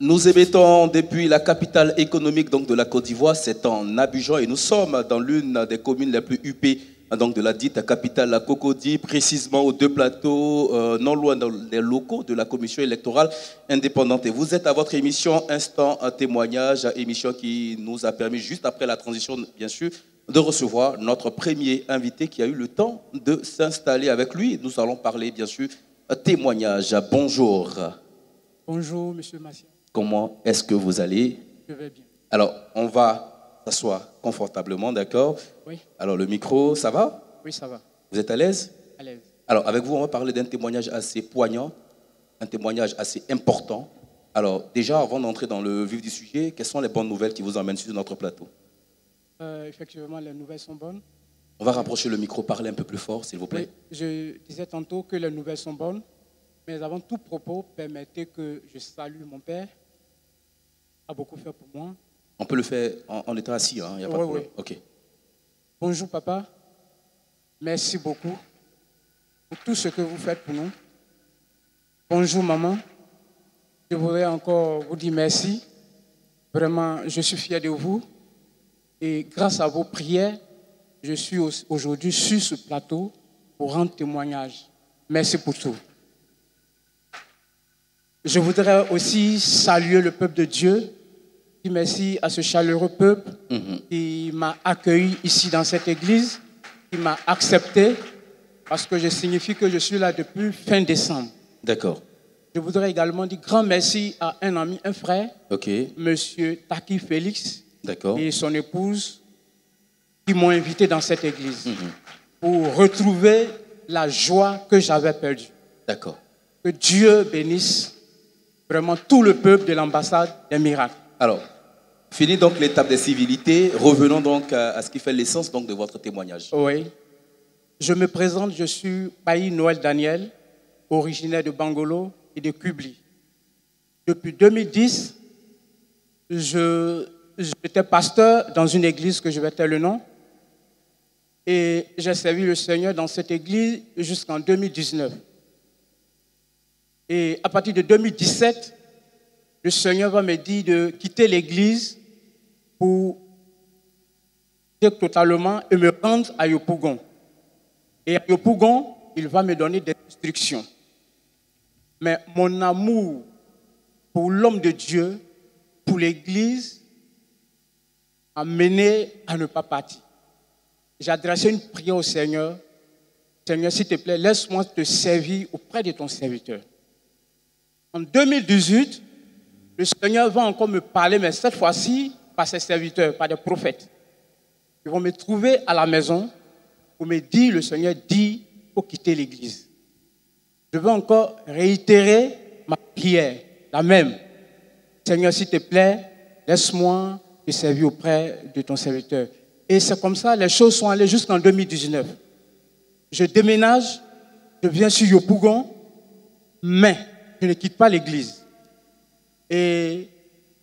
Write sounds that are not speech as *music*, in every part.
Nous émettons depuis la capitale économique donc, de la Côte d'Ivoire, c'est en Abidjan, et nous sommes dans l'une des communes les plus huppées donc, de la dite capitale, la Cocody, précisément aux deux plateaux, euh, non loin des locaux de la commission électorale indépendante. Et vous êtes à votre émission Instant un témoignage, émission qui nous a permis, juste après la transition, bien sûr, de recevoir notre premier invité qui a eu le temps de s'installer avec lui. Nous allons parler, bien sûr, témoignage. Bonjour. Bonjour, monsieur Massia. Comment est-ce que vous allez Je vais bien. Alors, on va s'asseoir confortablement, d'accord Oui. Alors, le micro, ça va Oui, ça va. Vous êtes à l'aise À l'aise. Alors, avec vous, on va parler d'un témoignage assez poignant, un témoignage assez important. Alors, déjà, avant d'entrer dans le vif du sujet, quelles sont les bonnes nouvelles qui vous emmènent sur notre plateau Euh, effectivement, les nouvelles sont bonnes. On va rapprocher le micro, parler un peu plus fort, s'il vous plaît. Oui, je disais tantôt que les nouvelles sont bonnes, mais avant tout propos, permettez que je salue mon père. A beaucoup fait pour moi. On peut le faire en, en étant assis, hein, il n'y a pas Oui, de problème. Ok. Bonjour, papa. Merci beaucoup pour tout ce que vous faites pour nous. Bonjour, maman. Je voudrais encore vous dire merci. Vraiment, je suis fier de vous. Et grâce à vos prières, je suis au- aujourd'hui sur ce plateau pour rendre témoignage. Merci pour tout. Je voudrais aussi saluer le peuple de Dieu. Merci à ce chaleureux peuple qui m'a accueilli ici dans cette église, qui m'a accepté, parce que je signifie que je suis là depuis fin décembre. D'accord. Je voudrais également dire grand merci à un ami, un frère, Ok. Monsieur Taki Félix et son épouse, qui m'ont invité dans cette église pour retrouver la joie que j'avais perdue. D'accord. Que Dieu bénisse vraiment tout le peuple de l'ambassade des miracles. Alors, fini donc l'étape des civilités. Revenons donc à, ce qui fait l'essence donc de votre témoignage. Oui. Je me présente, je suis Paï Noël Daniel, originaire de Bangolo et de Kubli. Depuis 2010, je- j'étais pasteur dans une église que je vais le nom. Et j'ai servi le Seigneur dans cette église jusqu'en 2019. Et à partir de 2017, le Seigneur va me dire de quitter l'église pour totalement et me rendre à Yopougon. Et à Yopougon, il va me donner des instructions. Mais mon amour pour l'homme de Dieu, pour l'Église, m'a mené à ne pas partir. J'ai adressé une prière au Seigneur. Seigneur, s'il te plaît, laisse-moi te servir auprès de ton serviteur. En 2018, le Seigneur va encore me parler, mais cette fois-ci par ses serviteurs, par des prophètes. Ils vont me trouver à la maison pour me dire, le Seigneur dit, faut quitter l'église. Je veux encore réitérer ma prière, la même. Seigneur, s'il te plaît, laisse-moi te servir auprès de ton serviteur. Et c'est comme ça, les choses sont allées jusqu'en 2019. Je déménage, je viens sur Yopougon, mais je ne quitte pas l'église.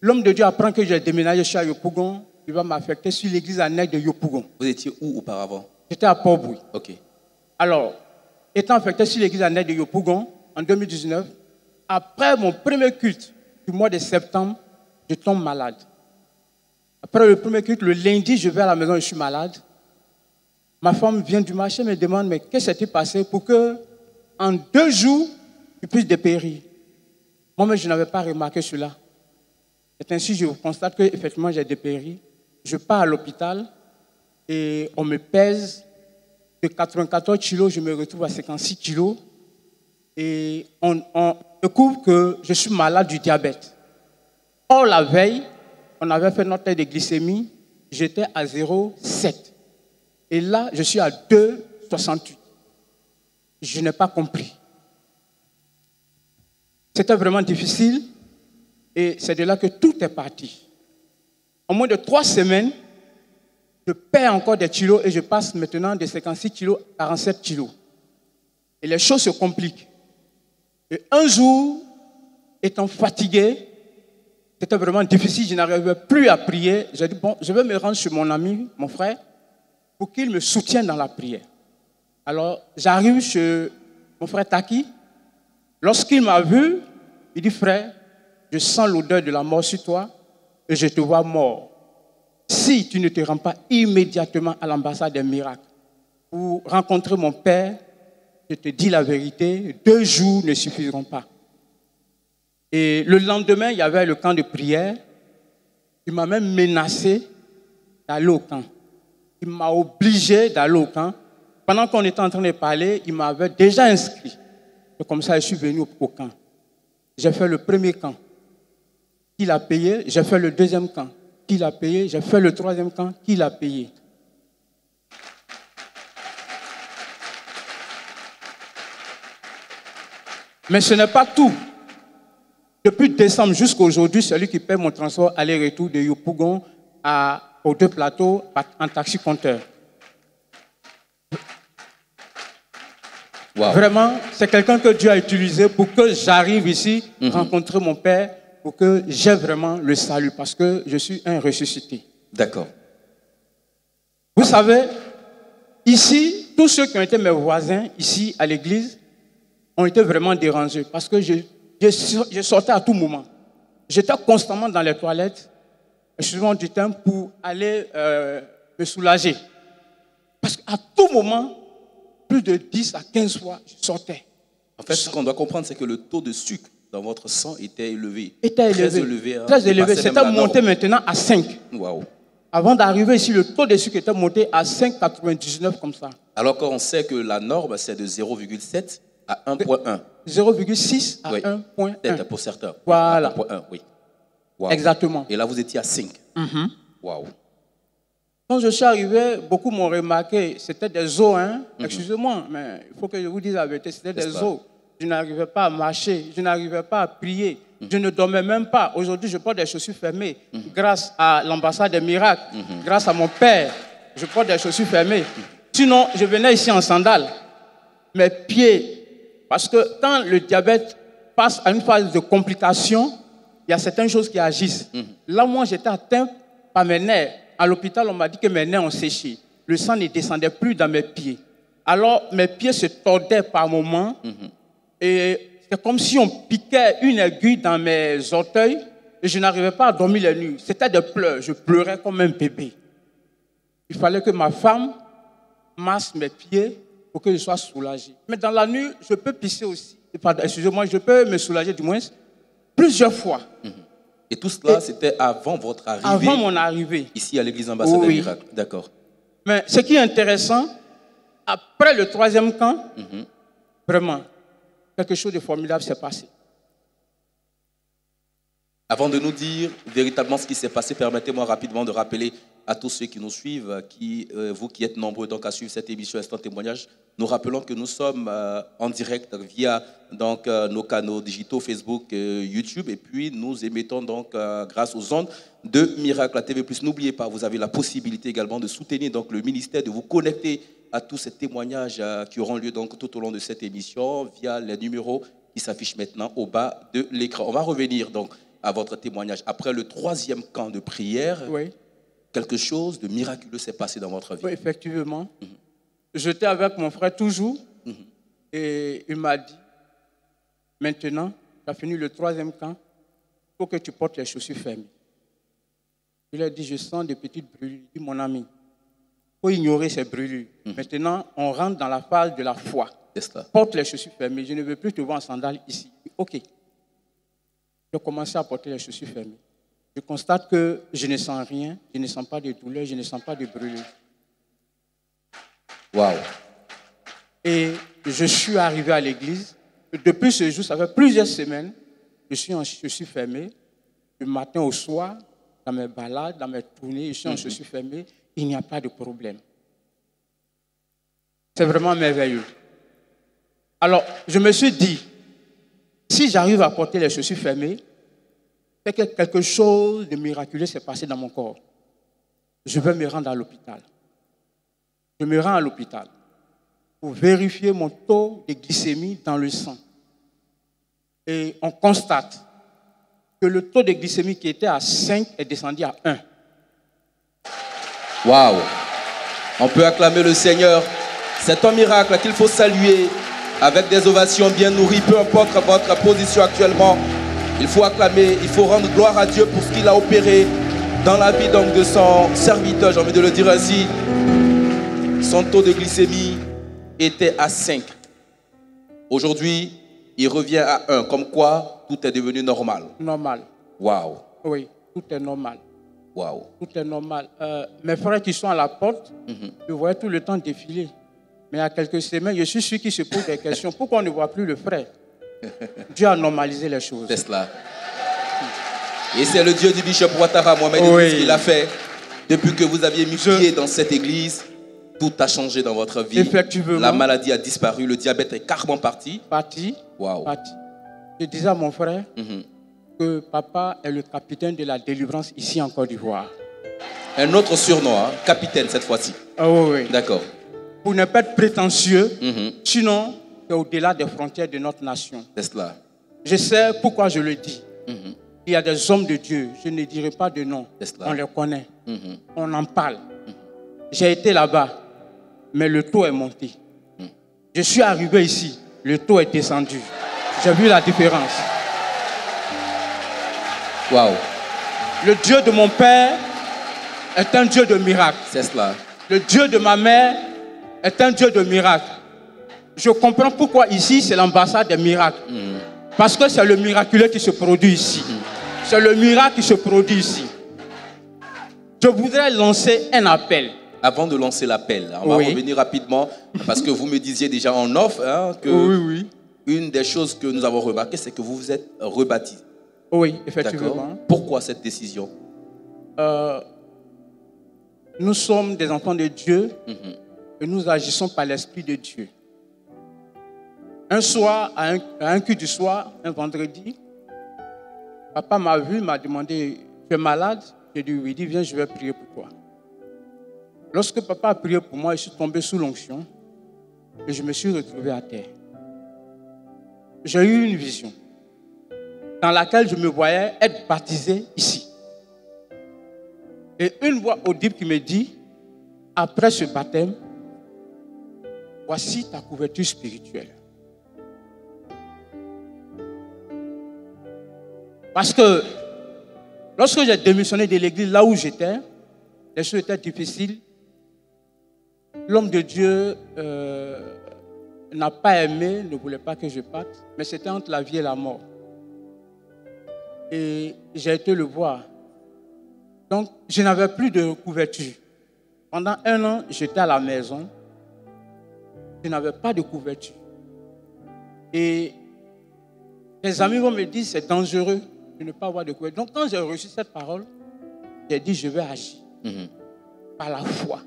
L'homme de Dieu apprend que j'ai déménagé chez Yopougon, il va m'affecter sur l'église annexe de Yopougon. Vous étiez où auparavant? J'étais à Port-Bouy. Ok. Alors, étant affecté sur l'église annexe de Yopougon en 2019, après mon premier culte du mois de septembre, je tombe malade. Après le premier culte, le lundi, je vais à la maison, je suis malade. Ma femme vient du marché et me demande, mais qu'est-ce qui s'est passé pour que, en deux jours, tu puisses dépérir? Moi-même, je n'avais pas remarqué cela. C'est ainsi que je constate qu'effectivement, j'ai dépéri. Je pars à l'hôpital et on me pèse de 94 kilos, je me retrouve à 56 kilos. Et on, on découvre que je suis malade du diabète. Or, la veille, on avait fait notre test de glycémie, j'étais à 0,7. Et là, je suis à 2,68. Je n'ai pas compris. C'était vraiment difficile et c'est de là que tout est parti. En moins de trois semaines, je perds encore des kilos et je passe maintenant de 56 kilos à 47 kilos. Et les choses se compliquent. Et un jour, étant fatigué, c'était vraiment difficile, je n'arrivais plus à prier. J'ai dit, bon, je vais me rendre chez mon ami, mon frère, pour qu'il me soutienne dans la prière. Alors, j'arrive chez mon frère Taki. Lorsqu'il m'a vu, il dit, frère, je sens l'odeur de la mort sur toi et je te vois mort. Si tu ne te rends pas immédiatement à l'ambassade des miracles pour rencontrer mon Père, je te dis la vérité, deux jours ne suffiront pas. Et le lendemain, il y avait le camp de prière. Il m'a même menacé d'aller au camp. Il m'a obligé d'aller au camp. Pendant qu'on était en train de parler, il m'avait déjà inscrit. Et comme ça, je suis venu au camp. J'ai fait le premier camp. Qui l'a payé J'ai fait le deuxième camp. Qui l'a payé J'ai fait le troisième camp. Qui l'a payé Mais ce n'est pas tout. Depuis décembre jusqu'à aujourd'hui, celui qui paie mon transport aller-retour de Yopougon à, aux deux plateaux en taxi compteur. Vraiment, c'est quelqu'un que Dieu a utilisé pour que j'arrive ici, mhm. rencontrer mon Père, pour que j'aie vraiment le salut, parce que je suis un ressuscité. D'accord. Vous savez, ici, tous ceux qui ont été mes voisins, ici à l'église, ont été vraiment dérangés, parce que je, je, sortais à tout moment. J'étais constamment dans les toilettes, excusez-moi du temps, pour aller euh, me soulager. Parce qu'à tout moment, plus de 10 à 15 fois, je sortais. En fait, ce qu'on doit comprendre, c'est que le taux de sucre dans votre sang était élevé. Était élevé. Très élevé. Hein. Très élevé. C'était monté maintenant à 5. Waouh. Avant d'arriver ici, le taux de sucre était monté à 5,99 comme ça. Alors qu'on sait que la norme, c'est de 0,7 à 1,1. 0,6 à 1,1. Pour certains. Voilà. 1,1, oui. Exactement. Et là, vous étiez à 5. Mm-hmm. Waouh. Quand je suis arrivé, beaucoup m'ont remarqué, c'était des os, hein. Mhm. Excusez-moi, mais il faut que je vous dise la vérité, c'était des os. Je n'arrivais pas à marcher, je n'arrivais pas à prier, mhm. je ne dormais même pas. Aujourd'hui, je porte des chaussures fermées mhm. grâce à l'ambassade des miracles, grâce à mon père. Je porte des chaussures fermées. Sinon, je venais ici en sandales. Mes pieds, parce que quand le diabète passe à une phase de complication, il y a certaines choses qui agissent. Là, moi, j'étais atteint par mes nerfs à l'hôpital, on m'a dit que mes nerfs ont séché. Le sang ne descendait plus dans mes pieds. Alors, mes pieds se tordaient par moments. Et c'est comme si on piquait une aiguille dans mes orteils. Et je n'arrivais pas à dormir la nuit. C'était des pleurs. Je pleurais comme un bébé. Il fallait que ma femme masse mes pieds pour que je sois soulagé. Mais dans la nuit, je peux pisser aussi. Excusez-moi, je peux me soulager du moins plusieurs fois. Mhm. Et tout cela, c'était avant votre arrivée Avant mon arrivée. Ici à l'église ambassadeur oui. Miracle. D'accord. Mais ce qui est intéressant, après le troisième camp, mhm. vraiment, quelque chose de formidable s'est passé. Avant de nous dire véritablement ce qui s'est passé, permettez-moi rapidement de rappeler à tous ceux qui nous suivent, qui, euh, vous qui êtes nombreux donc à suivre cette émission Instant Témoignage, nous rappelons que nous sommes euh, en direct via donc, euh, nos canaux digitaux Facebook, YouTube, et puis nous émettons donc grâce aux ondes de Miracle à TV+. N'oubliez pas, vous avez la possibilité également de soutenir donc, le ministère, de vous connecter à tous ces témoignages qui auront lieu donc, tout au long de cette émission via les numéros qui s'affichent maintenant au bas de l'écran. On va revenir donc à votre témoignage. Après le troisième camp de prière, oui quelque chose de miraculeux s'est passé dans votre vie. Oui, effectivement. Mhm. J'étais avec mon frère toujours mhm. et il m'a dit, maintenant, tu as fini le troisième camp, il faut que tu portes les chaussures fermées. Il a dit, je sens des petites brûlures. Il dit, mon ami, faut ignorer ces brûlures. Mhm. Maintenant, on rentre dans la phase de la foi. Porte les chaussures fermées. Je ne veux plus te voir en sandales ici. Ok. J'ai commencé à porter les chaussures fermées je constate que je ne sens rien, je ne sens pas de douleur, je ne sens pas de brûlure. Waouh! Et je suis arrivé à l'église. Depuis ce jour, ça fait plusieurs semaines, je suis en chaussures fermées. Du matin au soir, dans mes balades, dans mes tournées, je suis en mhm. chaussures fermées. Il n'y a pas de problème. C'est vraiment merveilleux. Alors, je me suis dit, si j'arrive à porter les chaussures fermées, c'est que quelque chose de miraculeux s'est passé dans mon corps. Je vais me rendre à l'hôpital. Je me rends à l'hôpital pour vérifier mon taux de glycémie dans le sang. Et on constate que le taux de glycémie qui était à 5 est descendu à 1. Waouh! On peut acclamer le Seigneur. C'est un miracle qu'il faut saluer avec des ovations bien nourries, peu importe votre position actuellement. Il faut acclamer, il faut rendre gloire à Dieu pour ce qu'il a opéré dans la vie donc de son serviteur, j'ai envie de le dire ainsi. Son taux de glycémie était à 5. Aujourd'hui, il revient à 1, comme quoi tout est devenu normal. Normal. Waouh, Oui, tout est normal. Waouh. Tout est normal. Euh, mes frères qui sont à la porte, Mhm. je voyais tout le temps défiler. Mais il y a quelques semaines, je suis sûr qu'ils se posent des questions. Pourquoi on ne voit plus le frère? *laughs* Dieu a normalisé les choses. C'est cela. Et c'est le Dieu du bishop Ouattara, Mohamed Oui. Qui l'a fait. Depuis que vous aviez mis Je- pied dans cette église, tout a changé dans votre vie. Effectivement. La maladie a disparu, le diabète est carrément parti. Parti, Waouh. parti. Je disais à mon frère Mhm. Que papa est le capitaine de la délivrance ici en Côte d'Ivoire. Un autre surnom, hein, capitaine cette fois-ci. Ah oui, oui. D'accord. Pour ne pas être prétentieux, Mhm. sinon, c'est au-delà des frontières de notre nation. C'est cela. Je sais pourquoi je le dis. Mhm. Il y a des hommes de Dieu, je ne dirai pas de nom, on les connaît, Mhm. on en parle. J'ai été là-bas, mais le taux est monté. Je suis arrivé ici, le taux est descendu. J'ai vu la différence. Waouh. Le Dieu de mon père est un Dieu de miracles. C'est cela. Le Dieu de ma mère est un Dieu de miracles. Je comprends pourquoi ici c'est l'ambassade des miracles. Parce que c'est le miraculeux qui se produit ici. C'est le miracle qui se produit ici. Je voudrais lancer un appel. Avant de lancer l'appel, on va Oui. revenir rapidement parce que vous me disiez déjà en off hein, que oui. une des choses que nous avons remarqué, c'est que vous vous êtes rebaptisé. Oui, effectivement. Pourquoi cette décision? Euh, nous sommes des enfants de Dieu Mhm. et nous agissons par l'Esprit de Dieu. Un soir, à un, à un culte du soir, un vendredi, papa m'a vu, m'a demandé Tu es malade J'ai dit Oui, il dit Viens, je vais prier pour toi. Lorsque papa a prié pour moi, je suis tombé sous l'onction et je me suis retrouvé à terre. J'ai eu une vision dans laquelle je me voyais être baptisé ici. Et une voix audible qui me dit, après ce baptême, voici ta couverture spirituelle. Parce que lorsque j'ai démissionné de l'église là où j'étais, les choses étaient difficiles. L'homme de Dieu euh, n'a pas aimé, ne voulait pas que je parte, mais c'était entre la vie et la mort. Et j'ai été le voir. Donc, je n'avais plus de couverture. Pendant un an, j'étais à la maison. Je n'avais pas de couverture. Et les amis vont me dire, c'est dangereux de ne pas avoir de couverture. Donc, quand j'ai reçu cette parole, j'ai dit, je vais agir Mhm. par la foi.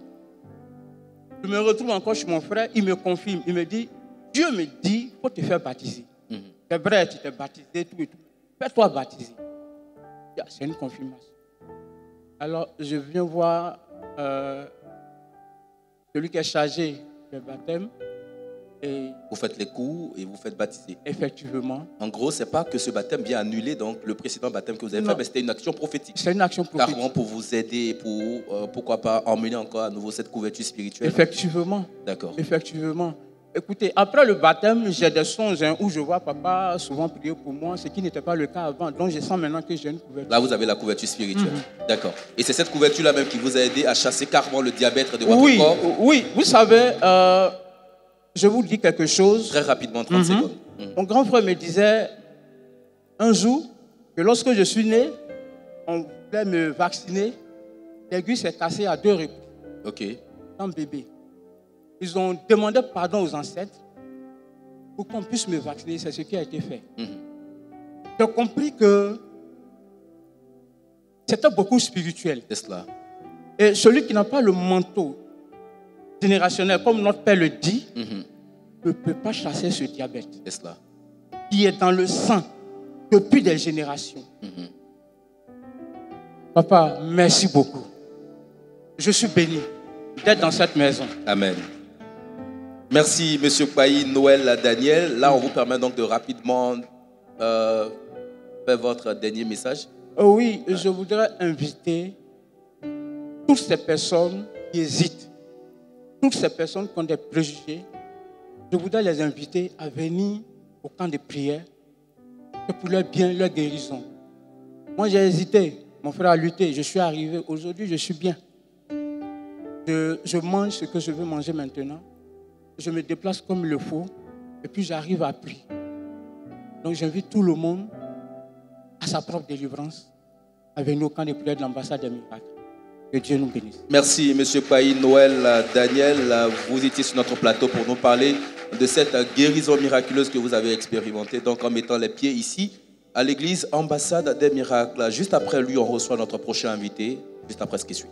Je me retrouve encore chez mon frère, il me confirme, il me dit, Dieu me dit, il faut te faire baptiser. Mhm. C'est vrai, tu t'es baptisé, tout et tout. Fais-toi baptiser. C'est une confirmation. Alors, je viens voir euh, celui qui est chargé du baptême. Et Vous faites les coups et vous faites baptiser. effectivement, En gros, c'est pas que ce baptême vient annuler donc le précédent baptême que vous avez Non. fait, mais c'était une action prophétique. c'est une action prophétique. Carrément pour vous aider, pour euh, pourquoi pas emmener encore à nouveau cette couverture spirituelle. Effectivement, D'accord. effectivement. Écoutez, après le baptême, j'ai des songes hein, où je vois papa souvent prier pour moi, ce qui n'était pas le cas avant. Donc, je sens maintenant que j'ai une couverture. Là, vous avez la couverture spirituelle. Mhm. D'accord. Et c'est cette couverture-là même qui vous a aidé à chasser carrément le diabète de votre Oui, corps. oui, vous savez, euh, je vous dis quelque chose. Très rapidement, 30 secondes. Mhm. Mon grand frère me disait un jour que lorsque je suis né, on voulait me vacciner. L'aiguille s'est cassée à deux reprises, Ok. un bébé. Ils ont demandé pardon aux ancêtres pour qu'on puisse me vacciner. C'est ce qui a été fait. Mhm. J'ai compris que c'était beaucoup spirituel. C'est cela. Et celui qui n'a pas le manteau générationnel, comme notre Père le dit, Mhm. ne peut pas chasser ce diabète C'est cela. qui est dans le sang depuis des générations. Mhm. Papa, merci beaucoup. Je suis béni d'être dans cette maison. Amen. Merci, Monsieur Payi, Noël, Daniel. Là, on vous permet donc de rapidement euh, faire votre dernier message. Oh oui, je voudrais inviter toutes ces personnes qui hésitent, toutes ces personnes qui ont des préjugés, je voudrais les inviter à venir au camp de prière pour leur bien, leur guérison. Moi, j'ai hésité. Mon frère a lutté. Je suis arrivé. Aujourd'hui, je suis bien. Je mange ce que je veux manger maintenant. Je me déplace comme il le faut. Et puis, j'arrive à prier. Donc, j'invite tout le monde à sa propre délivrance avec nous au camp de prière de l'ambassade des miracles. Que Dieu nous bénisse. Merci, Monsieur Paï, Noël, Daniel. Vous étiez sur notre plateau pour nous parler de cette guérison miraculeuse que vous avez expérimentée, donc en mettant les pieds ici à l'église ambassade des miracles. Juste après lui, on reçoit notre prochain invité, juste après ce qui suit.